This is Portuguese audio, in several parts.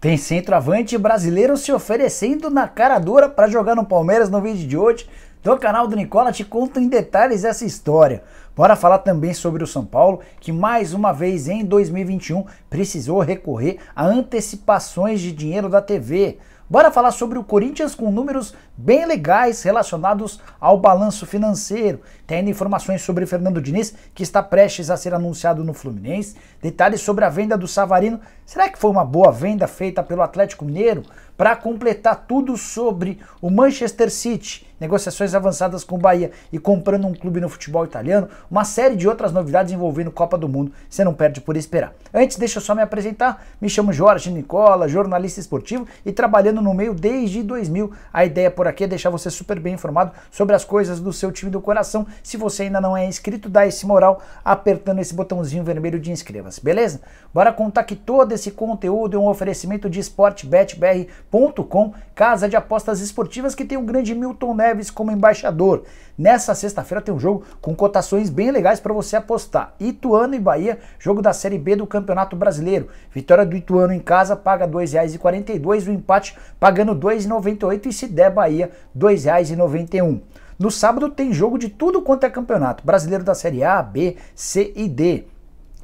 Tem centroavante brasileiro se oferecendo na cara dura para jogar no Palmeiras no vídeo de hoje. Do canal do Nicola te conto em detalhes essa história. Bora falar também sobre o São Paulo, que mais uma vez em 2021 precisou recorrer a antecipações de dinheiro da TV. Bora falar sobre o Corinthians com números bem legais relacionados ao balanço financeiro. Tem informações sobre Fernando Diniz, que está prestes a ser anunciado no Fluminense. Detalhes sobre a venda do Savarino. Será que foi uma boa venda feita pelo Atlético Mineiro? Para completar tudo sobre o Manchester City, negociações avançadas com o Bahia e comprando um clube no futebol italiano, uma série de outras novidades envolvendo Copa do Mundo. Você não perde por esperar. Antes, deixa eu só me apresentar. Me chamo Jorge Nicola, jornalista esportivo e trabalhando no meio desde 2000. A ideia por aqui é deixar você super bem informado sobre as coisas do seu time do coração. Se você ainda não é inscrito, dá esse moral apertando esse botãozinho vermelho de inscreva-se, beleza? Bora contar que todo esse conteúdo é um oferecimento de sportbetbr.com, casa de apostas esportivas que tem o grande Milton Neves como embaixador. Nessa sexta-feira tem um jogo com cotações bem legais para você apostar. Ituano e Bahia, jogo da Série B do Campeonato Brasileiro. Vitória do Ituano em casa paga R$ 2,42, o empate pagando R$ 2,98 e se der Bahia, R$ 2,91. No sábado tem jogo de tudo quanto é campeonato. Brasileiro da Série A, B, C e D.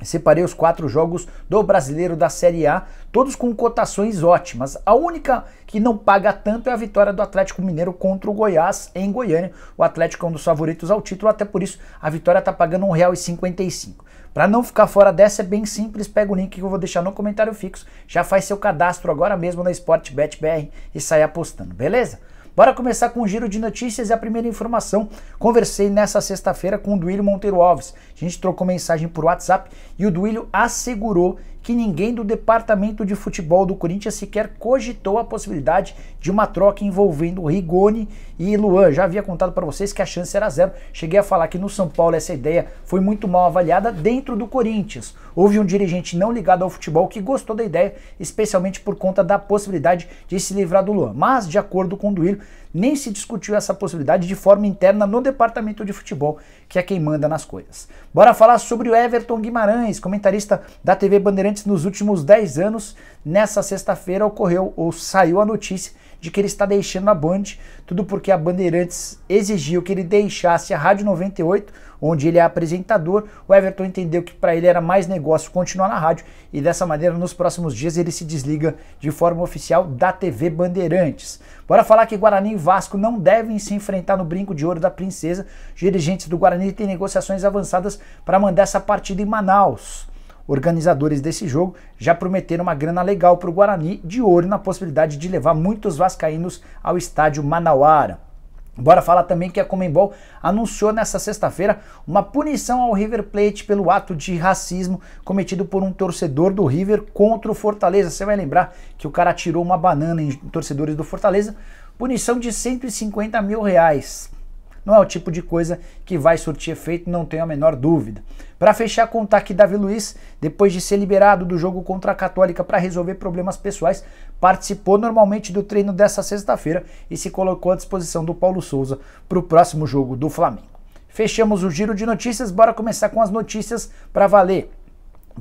Separei os quatro jogos do brasileiro da Série A, todos com cotações ótimas. A única que não paga tanto é a vitória do Atlético Mineiro contra o Goiás em Goiânia. O Atlético é um dos favoritos ao título, até por isso a vitória está pagando R$ 1,55. Para não ficar fora dessa é bem simples, pega o link que eu vou deixar no comentário fixo, já faz seu cadastro agora mesmo na Sportbet BR e sai apostando, beleza? Bora começar com um giro de notícias e a primeira informação. Conversei nessa sexta-feira com o Duílio Monteiro Alves. A gente trocou mensagem por WhatsApp e o Duílio assegurou que ninguém do departamento de futebol do Corinthians sequer cogitou a possibilidade de uma troca envolvendo Rigoni e Luan. Já havia contado para vocês que a chance era zero. Cheguei a falar que no São Paulo essa ideia foi muito mal avaliada dentro do Corinthians. Houve um dirigente não ligado ao futebol que gostou da ideia, especialmente por conta da possibilidade de se livrar do Luan. Mas, de acordo com o Duílio, nem se discutiu essa possibilidade de forma interna no departamento de futebol, que é quem manda nas coisas. Bora falar sobre o Everton Guimarães, comentarista da TV Bandeirantes nos últimos 10 anos. Nessa sexta-feira ocorreu ou saiu a notícia de que ele está deixando a Band, tudo porque a Bandeirantes exigiu que ele deixasse a Rádio 98, onde ele é apresentador. O Everton entendeu que para ele era mais negócio continuar na rádio e dessa maneira nos próximos dias ele se desliga de forma oficial da TV Bandeirantes. Bora falar que Guarani e Vasco não devem se enfrentar no brinco de ouro da Princesa. Dirigentes do Guarani têm negociações avançadas para mandar essa partida em Manaus organizadores desse jogo já prometeram uma grana legal para o Guarani, de olho na possibilidade de levar muitos vascaínos ao estádio Manauara. Bora falar também que a Comembol anunciou nessa sexta-feira uma punição ao River Plate pelo ato de racismo cometido por um torcedor do River contra o Fortaleza. Você vai lembrar que o cara tirou uma banana em torcedores do Fortaleza. Punição de 150 mil reais não é o tipo de coisa que vai surtir efeito, não tenho a menor dúvida. Para fechar, contar que Davi Luiz, depois de ser liberado do jogo contra a Católica para resolver problemas pessoais, participou normalmente do treino dessa sexta-feira e se colocou à disposição do Paulo Souza para o próximo jogo do Flamengo. Fechamos o giro de notícias, bora começar com as notícias para valer.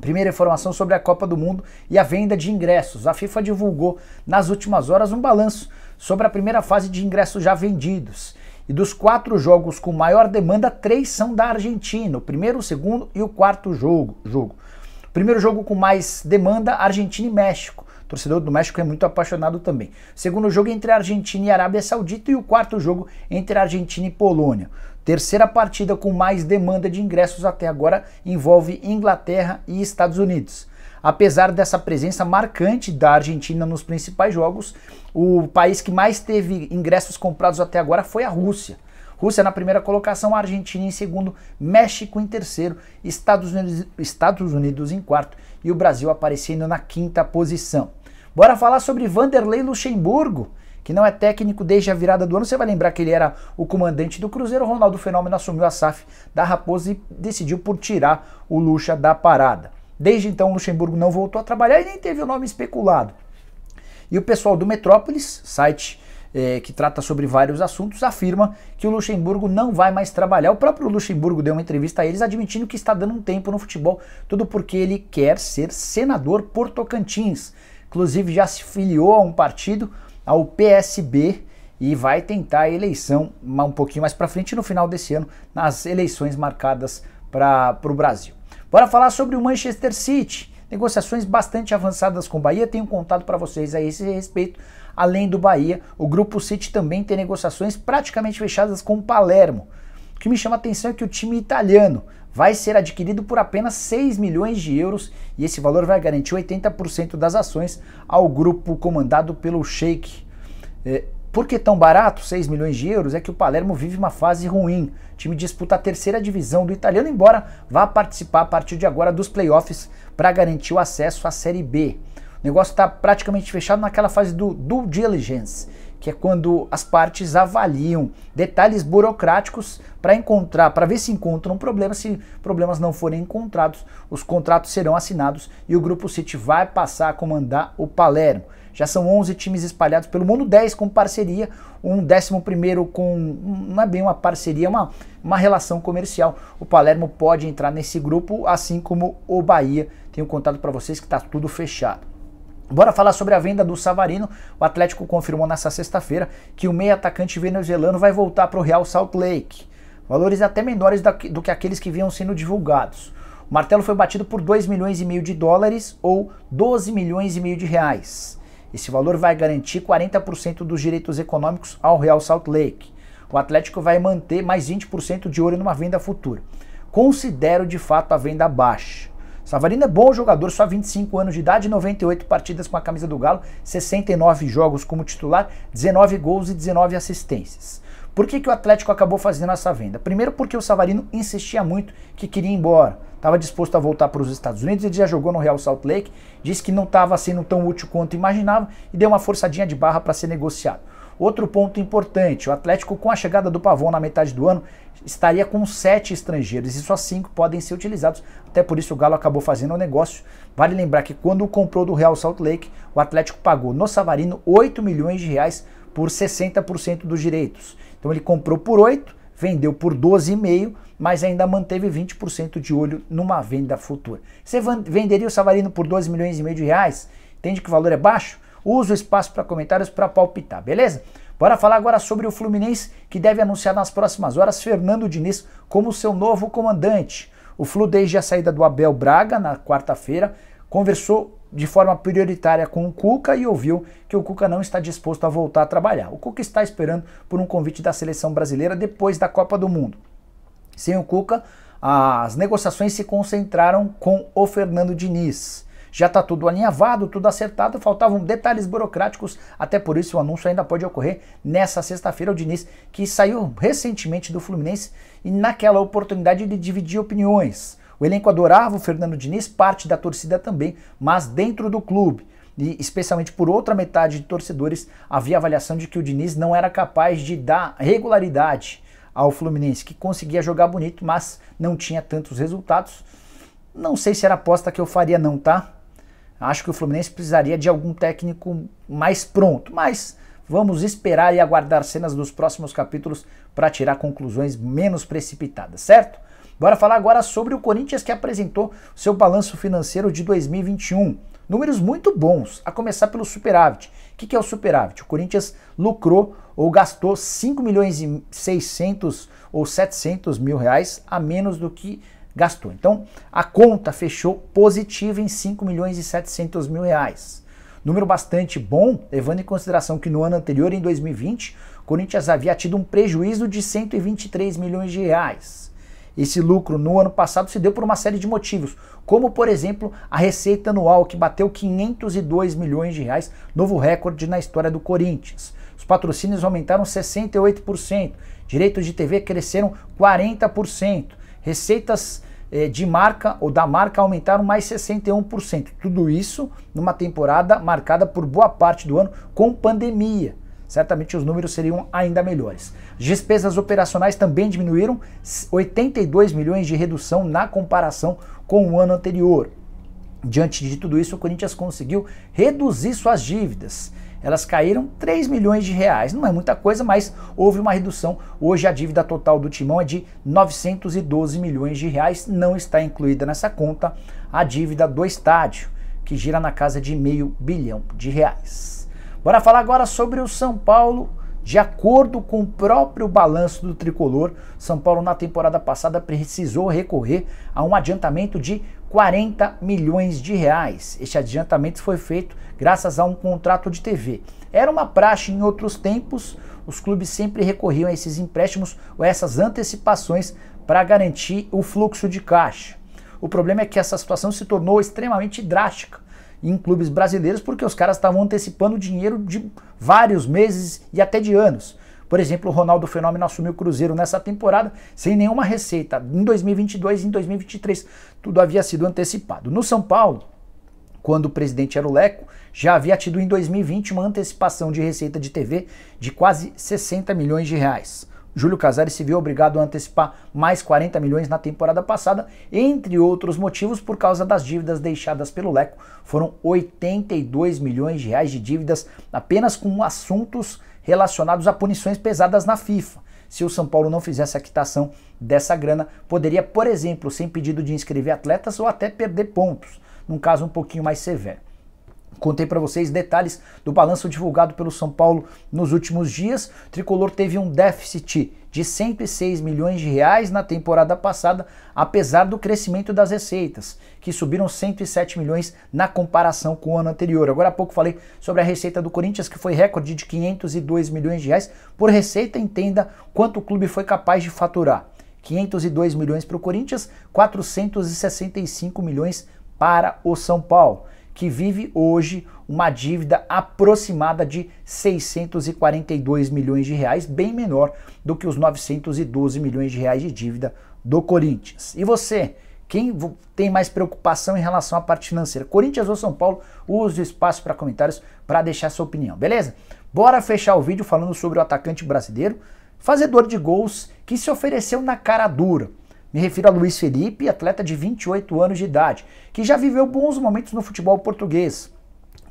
Primeira informação sobre a Copa do Mundo e a venda de ingressos. A FIFA divulgou nas últimas horas um balanço sobre a primeira fase de ingressos já vendidos. E dos quatro jogos com maior demanda, três são da Argentina: o primeiro, o segundo e o quarto jogo. jogo. O primeiro jogo com mais demanda, Argentina e México. O torcedor do México é muito apaixonado também. O segundo jogo entre Argentina e Arábia Saudita e o quarto jogo entre Argentina e Polônia. Terceira partida com mais demanda de ingressos até agora envolve Inglaterra e Estados Unidos. Apesar dessa presença marcante da Argentina nos principais jogos, o país que mais teve ingressos comprados até agora foi a Rússia. Rússia na primeira colocação, Argentina em segundo, México em terceiro, Estados Unidos, Estados Unidos em quarto e o Brasil aparecendo na quinta posição. Bora falar sobre Vanderlei Luxemburgo, que não é técnico desde a virada do ano. Você vai lembrar que ele era o comandante do Cruzeiro. Ronaldo Fenômeno assumiu a SAF da Raposa e decidiu por tirar o Luxa da parada. Desde então, Luxemburgo não voltou a trabalhar e nem teve o nome especulado. E o pessoal do Metrópolis, site é, que trata sobre vários assuntos, afirma que o Luxemburgo não vai mais trabalhar. O próprio Luxemburgo deu uma entrevista a eles admitindo que está dando um tempo no futebol, tudo porque ele quer ser senador por Tocantins. inclusive já se filiou a um partido, ao PSB, e vai tentar a eleição um pouquinho mais para frente no final desse ano, nas eleições marcadas para o Brasil. Bora falar sobre o Manchester City. Negociações bastante avançadas com o Bahia. Tenho contado para vocês a esse respeito. Além do Bahia, o Grupo City também tem negociações praticamente fechadas com o Palermo. O que me chama a atenção é que o time italiano vai ser adquirido por apenas 6 milhões de euros e esse valor vai garantir 80% das ações ao grupo comandado pelo Sheikh. É, por que tão barato, 6 milhões de euros? É que o Palermo vive uma fase ruim. O time disputa a terceira divisão do italiano, embora vá participar a partir de agora dos playoffs para garantir o acesso à Série B. O negócio está praticamente fechado naquela fase do due diligence, que é quando as partes avaliam detalhes burocráticos para encontrar, para ver se encontram problemas. Se problemas não forem encontrados, os contratos serão assinados e o grupo City vai passar a comandar o Palermo. Já são 11 times espalhados pelo mundo, 10 com parceria, um 11 com. Não é bem uma parceria, uma, uma relação comercial. O Palermo pode entrar nesse grupo, assim como o Bahia. Tenho contado para vocês que está tudo fechado. Bora falar sobre a venda do Savarino. O Atlético confirmou nessa sexta-feira que o meio atacante venezuelano vai voltar para o Real Salt Lake. Valores até menores do que aqueles que vinham sendo divulgados. O martelo foi batido por 2 milhões e meio de dólares ou 12 milhões e meio de reais. Esse valor vai garantir 40% dos direitos econômicos ao Real Salt Lake. O Atlético vai manter mais 20% de ouro numa venda futura. Considero de fato a venda baixa. Savarino é bom jogador, só 25 anos de idade, 98 partidas com a camisa do Galo, 69 jogos como titular, 19 gols e 19 assistências. Por que, que o Atlético acabou fazendo essa venda? Primeiro porque o Savarino insistia muito que queria ir embora estava disposto a voltar para os Estados Unidos, ele já jogou no Real Salt Lake, disse que não estava sendo tão útil quanto imaginava e deu uma forçadinha de barra para ser negociado. Outro ponto importante, o Atlético com a chegada do Pavão na metade do ano estaria com sete estrangeiros e só cinco podem ser utilizados, até por isso o Galo acabou fazendo o negócio. Vale lembrar que quando comprou do Real Salt Lake, o Atlético pagou no Savarino 8 milhões de reais por 60% dos direitos. Então ele comprou por 8, vendeu por 12,5 mas ainda manteve 20% de olho numa venda futura. Você venderia o Savarino por 12 milhões e meio de reais? Entende que o valor é baixo? Usa o espaço para comentários para palpitar, beleza? Bora falar agora sobre o Fluminense, que deve anunciar nas próximas horas Fernando Diniz como seu novo comandante. O Flu, desde a saída do Abel Braga na quarta-feira, conversou de forma prioritária com o Cuca e ouviu que o Cuca não está disposto a voltar a trabalhar. O Cuca está esperando por um convite da seleção brasileira depois da Copa do Mundo. Sem o Cuca, as negociações se concentraram com o Fernando Diniz. Já está tudo alinhavado, tudo acertado, faltavam detalhes burocráticos, até por isso o anúncio ainda pode ocorrer nessa sexta-feira. O Diniz, que saiu recentemente do Fluminense e naquela oportunidade ele dividia opiniões. O elenco adorava o Fernando Diniz, parte da torcida também, mas dentro do clube e especialmente por outra metade de torcedores, havia avaliação de que o Diniz não era capaz de dar regularidade ao Fluminense, que conseguia jogar bonito, mas não tinha tantos resultados. Não sei se era aposta que eu faria não, tá? Acho que o Fluminense precisaria de algum técnico mais pronto, mas vamos esperar e aguardar cenas dos próximos capítulos para tirar conclusões menos precipitadas, certo? Bora falar agora sobre o Corinthians que apresentou seu balanço financeiro de 2021. Números muito bons, a começar pelo superávit. O que, é o superávit? O Corinthians lucrou ou gastou 5 milhões e 600 ou 700 mil reais a menos do que gastou. Então, a conta fechou positiva em 5 milhões e 700 mil reais. Número bastante bom, levando em consideração que no ano anterior, em 2020, o Corinthians havia tido um prejuízo de 123 milhões de reais. Esse lucro no ano passado se deu por uma série de motivos, como por exemplo a receita anual que bateu 502 milhões de reais, novo recorde na história do Corinthians. Os patrocínios aumentaram 68%, direitos de TV cresceram 40%, receitas de marca ou da marca aumentaram mais 61%. Tudo isso numa temporada marcada por boa parte do ano com pandemia certamente os números seriam ainda melhores. Despesas operacionais também diminuíram 82 milhões de redução na comparação com o ano anterior. Diante de tudo isso, o Corinthians conseguiu reduzir suas dívidas. Elas caíram 3 milhões de reais. Não é muita coisa, mas houve uma redução. Hoje a dívida total do Timão é de 912 milhões de reais. Não está incluída nessa conta a dívida do estádio que gira na casa de meio bilhão de reais. Bora falar agora sobre o São Paulo. De acordo com o próprio balanço do tricolor, São Paulo na temporada passada precisou recorrer a um adiantamento de 40 milhões de reais. Este adiantamento foi feito graças a um contrato de TV. Era uma praxe em outros tempos, os clubes sempre recorriam a esses empréstimos ou a essas antecipações para garantir o fluxo de caixa. O problema é que essa situação se tornou extremamente drástica em clubes brasileiros porque os caras estavam antecipando dinheiro de vários meses e até de anos. Por exemplo, o Ronaldo Fenômeno assumiu o Cruzeiro nessa temporada sem nenhuma receita. Em 2022 e em 2023, tudo havia sido antecipado. No São Paulo, quando o presidente era o Leco, já havia tido em 2020 uma antecipação de receita de TV de quase 60 milhões de reais. Júlio Casares se viu obrigado a antecipar mais 40 milhões na temporada passada, entre outros motivos por causa das dívidas deixadas pelo Leco. Foram 82 milhões de reais de dívidas apenas com assuntos relacionados a punições pesadas na FIFA. Se o São Paulo não fizesse a quitação dessa grana, poderia, por exemplo, ser impedido de inscrever atletas ou até perder pontos, num caso um pouquinho mais severo. Contei para vocês detalhes do balanço divulgado pelo São Paulo nos últimos dias. O Tricolor teve um déficit de 106 milhões de reais na temporada passada, apesar do crescimento das receitas, que subiram 107 milhões na comparação com o ano anterior. Agora há pouco falei sobre a receita do Corinthians, que foi recorde de 502 milhões de reais. Por receita, entenda quanto o clube foi capaz de faturar. 502 milhões para o Corinthians, 465 milhões para o São Paulo que vive hoje uma dívida aproximada de 642 milhões de reais, bem menor do que os 912 milhões de reais de dívida do Corinthians. E você, quem tem mais preocupação em relação à parte financeira, Corinthians ou São Paulo, use o espaço para comentários para deixar sua opinião, beleza? Bora fechar o vídeo falando sobre o atacante brasileiro, fazedor de gols que se ofereceu na cara dura me refiro a Luiz Felipe, atleta de 28 anos de idade, que já viveu bons momentos no futebol português,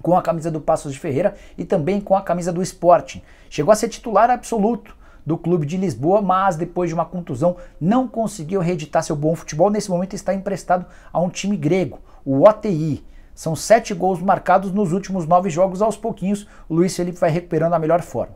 com a camisa do Passos de Ferreira e também com a camisa do Sporting. Chegou a ser titular absoluto do clube de Lisboa, mas depois de uma contusão não conseguiu reeditar seu bom futebol. Nesse momento está emprestado a um time grego, o OTI. São sete gols marcados nos últimos nove jogos. Aos pouquinhos, o Luiz Felipe vai recuperando a melhor forma.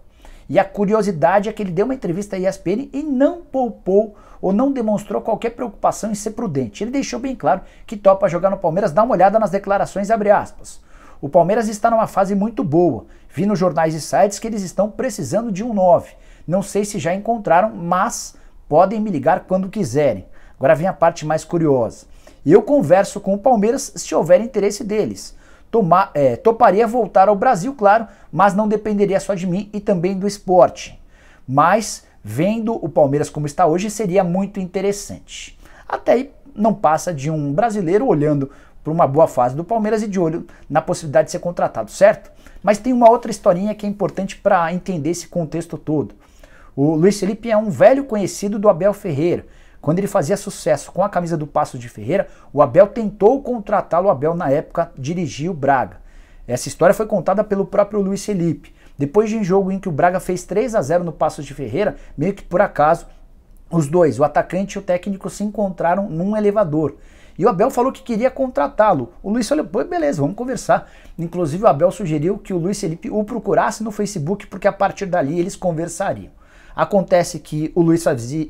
E a curiosidade é que ele deu uma entrevista à ESPN e não poupou ou não demonstrou qualquer preocupação em ser prudente. Ele deixou bem claro que topa jogar no Palmeiras. Dá uma olhada nas declarações, abre aspas. O Palmeiras está numa fase muito boa. Vi nos jornais e sites que eles estão precisando de um 9. Não sei se já encontraram, mas podem me ligar quando quiserem. Agora vem a parte mais curiosa. Eu converso com o Palmeiras se houver interesse deles tomar, é, toparia voltar ao Brasil, claro, mas não dependeria só de mim e também do esporte. Mas, vendo o Palmeiras como está hoje, seria muito interessante. Até aí não passa de um brasileiro olhando para uma boa fase do Palmeiras e de olho na possibilidade de ser contratado, certo? Mas tem uma outra historinha que é importante para entender esse contexto todo. O Luiz Felipe é um velho conhecido do Abel Ferreira, quando ele fazia sucesso com a camisa do Passo de Ferreira, o Abel tentou contratá-lo. O Abel, na época, dirigia o Braga. Essa história foi contada pelo próprio Luiz Felipe. Depois de um jogo em que o Braga fez 3 a 0 no Passo de Ferreira, meio que por acaso, os dois, o atacante e o técnico, se encontraram num elevador. E o Abel falou que queria contratá-lo. O Luiz falou, beleza, vamos conversar. Inclusive o Abel sugeriu que o Luiz Felipe o procurasse no Facebook, porque a partir dali eles conversariam. Acontece que o Luiz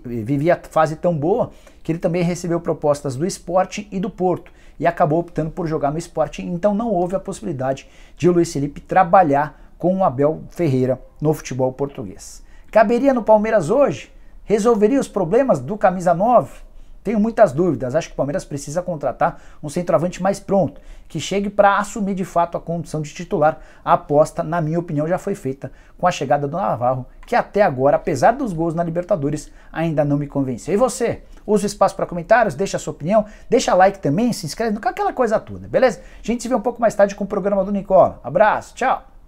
vivia a fase tão boa que ele também recebeu propostas do esporte e do Porto e acabou optando por jogar no esporte, então não houve a possibilidade de o Luiz Felipe trabalhar com o Abel Ferreira no futebol português. Caberia no Palmeiras hoje? Resolveria os problemas do camisa 9? Tenho muitas dúvidas. Acho que o Palmeiras precisa contratar um centroavante mais pronto, que chegue para assumir de fato a condição de titular. A aposta, na minha opinião, já foi feita com a chegada do Navarro, que até agora, apesar dos gols na Libertadores, ainda não me convenceu. E você? Usa o espaço para comentários, deixa a sua opinião, deixa like também, se inscreve, aquela coisa toda, beleza? A gente se vê um pouco mais tarde com o programa do Nicola. Abraço, tchau!